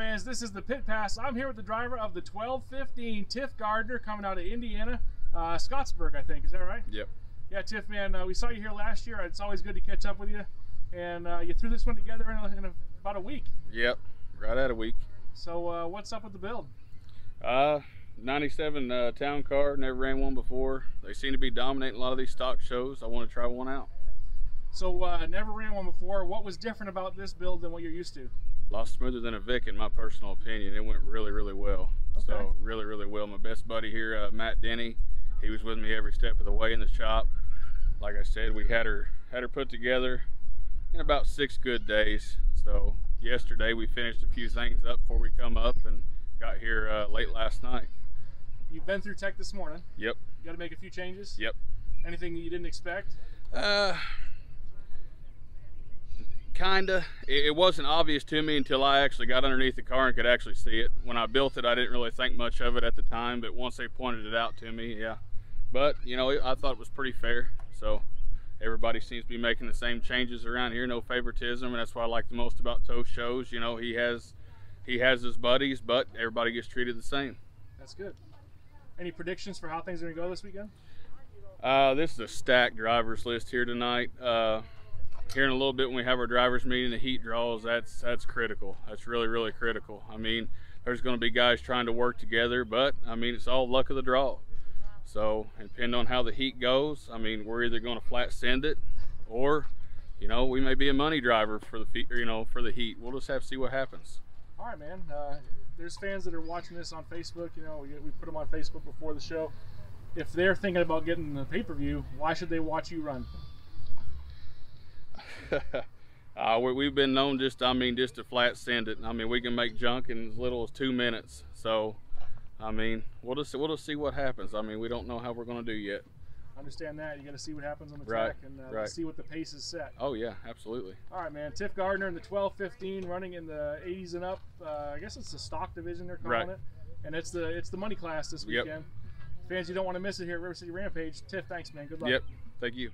fans, this is the Pit Pass. I'm here with the driver of the 1215 Tiff Gardner coming out of Indiana, uh, Scottsburg, I think. Is that right? Yep. Yeah, Tiff, man, uh, we saw you here last year. It's always good to catch up with you. And uh, you threw this one together in, a, in a, about a week. Yep. Right at a week. So, uh, what's up with the build? Uh, 97 uh, town car. Never ran one before. They seem to be dominating a lot of these stock shows. I want to try one out. So, uh, never ran one before. What was different about this build than what you're used to? A lot smoother than a Vic, in my personal opinion. It went really, really well. Okay. So, really, really well. My best buddy here, uh, Matt Denny, he was with me every step of the way in the shop. Like I said, we had her had her put together in about six good days. So, yesterday we finished a few things up before we come up and got here uh, late last night. You've been through tech this morning. Yep. You got to make a few changes. Yep. Anything that you didn't expect? Uh, kinda. It, it wasn't obvious to me until I actually got underneath the car and could actually see it. When I built it, I didn't really think much of it at the time, but once they pointed it out to me, yeah. But you know, I thought it was pretty fair. So everybody seems to be making the same changes around here. No favoritism, and that's what I like the most about Toe shows. You know, he has he has his buddies, but everybody gets treated the same. That's good. Any predictions for how things are going to go this weekend? Uh, this is a stacked drivers list here tonight. Uh, here in a little bit when we have our drivers meeting, the heat draws, that's that's critical. That's really, really critical. I mean, there's going to be guys trying to work together, but I mean, it's all luck of the draw. So, depending on how the heat goes, I mean, we're either going to flat send it, or, you know, we may be a money driver for the you know for the heat. We'll just have to see what happens. All right, man. Uh, there's fans that are watching this on Facebook. You know, we, we put them on Facebook before the show. If they're thinking about getting the pay per view, why should they watch you run? uh, we, we've been known just, I mean, just to flat send it. I mean, we can make junk in as little as two minutes. So, I mean, we'll just we'll just see what happens. I mean, we don't know how we're going to do yet. Understand that you got to see what happens on the Right, track and uh, right. see what the pace is set. Oh yeah, absolutely. All right, man. Tiff Gardner in the 12-15, running in the 80s and up. Uh, I guess it's the stock division they're calling Right. it, and it's the it's the money class this Yep. weekend. Fans, you don't want to miss it here at River City Rampage. Tiff, thanks, man. Good luck. Yep. Thank you.